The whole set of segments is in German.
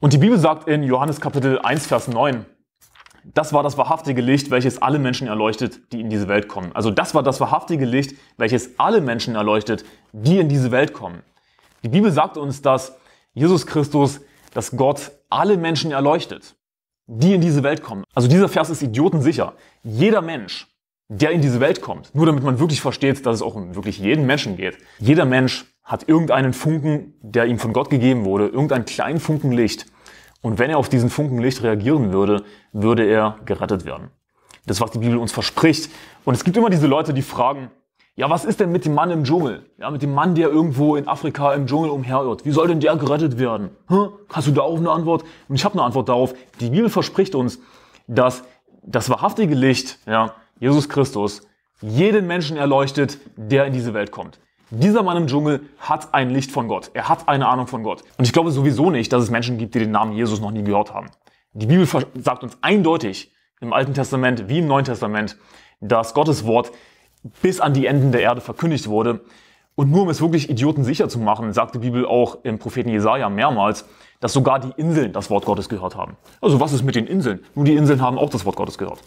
Und die Bibel sagt in Johannes Kapitel 1, Vers 9, das war das wahrhaftige Licht, welches alle Menschen erleuchtet, die in diese Welt kommen. Also das war das wahrhaftige Licht, welches alle Menschen erleuchtet, die in diese Welt kommen. Die Bibel sagt uns, dass Jesus Christus, dass Gott alle Menschen erleuchtet, die in diese Welt kommen. Also dieser Vers ist idiotensicher. Jeder Mensch, der in diese Welt kommt, nur damit man wirklich versteht, dass es auch um wirklich jeden Menschen geht. Jeder Mensch hat irgendeinen Funken, der ihm von Gott gegeben wurde, irgendeinen kleinen Funken Licht. Und wenn er auf diesen Funken Licht reagieren würde, würde er gerettet werden. Das was die Bibel uns verspricht. Und es gibt immer diese Leute, die fragen, ja, was ist denn mit dem Mann im Dschungel? Ja, mit dem Mann, der irgendwo in Afrika im Dschungel umherirrt. Wie soll denn der gerettet werden? Hm? Hast du da auch eine Antwort? Und ich habe eine Antwort darauf. Die Bibel verspricht uns, dass das wahrhaftige Licht, ja, Jesus Christus, jeden Menschen erleuchtet, der in diese Welt kommt. Dieser Mann im Dschungel hat ein Licht von Gott. Er hat eine Ahnung von Gott. Und ich glaube sowieso nicht, dass es Menschen gibt, die den Namen Jesus noch nie gehört haben. Die Bibel sagt uns eindeutig im Alten Testament wie im Neuen Testament, dass Gottes Wort bis an die Enden der Erde verkündigt wurde. Und nur um es wirklich idiotensicher zu machen, sagt die Bibel auch im Propheten Jesaja mehrmals, dass sogar die Inseln das Wort Gottes gehört haben. Also was ist mit den Inseln? Nur die Inseln haben auch das Wort Gottes gehört.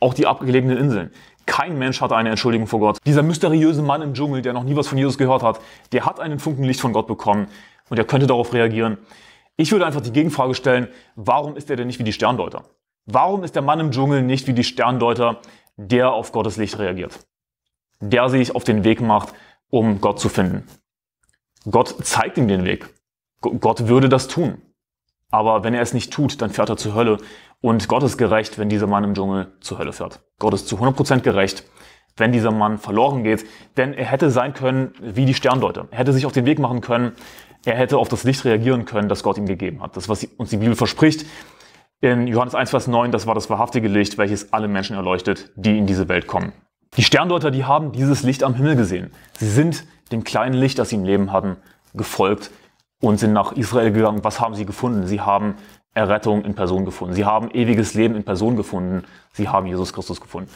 Auch die abgelegenen Inseln. Kein Mensch hatte eine Entschuldigung vor Gott. Dieser mysteriöse Mann im Dschungel, der noch nie was von Jesus gehört hat, der hat einen Funken Licht von Gott bekommen und er könnte darauf reagieren. Ich würde einfach die Gegenfrage stellen, warum ist er denn nicht wie die Sterndeuter? Warum ist der Mann im Dschungel nicht wie die Sterndeuter, der auf Gottes Licht reagiert? der sich auf den Weg macht, um Gott zu finden. Gott zeigt ihm den Weg. Gott würde das tun. Aber wenn er es nicht tut, dann fährt er zur Hölle. Und Gott ist gerecht, wenn dieser Mann im Dschungel zur Hölle fährt. Gott ist zu 100% gerecht, wenn dieser Mann verloren geht. Denn er hätte sein können wie die Sterndeuter. Er hätte sich auf den Weg machen können. Er hätte auf das Licht reagieren können, das Gott ihm gegeben hat. Das, was uns die Bibel verspricht. In Johannes 1, Vers 9, das war das wahrhaftige Licht, welches alle Menschen erleuchtet, die in diese Welt kommen. Die Sterndeuter, die haben dieses Licht am Himmel gesehen. Sie sind dem kleinen Licht, das sie im Leben hatten, gefolgt und sind nach Israel gegangen. Was haben sie gefunden? Sie haben Errettung in Person gefunden. Sie haben ewiges Leben in Person gefunden. Sie haben Jesus Christus gefunden.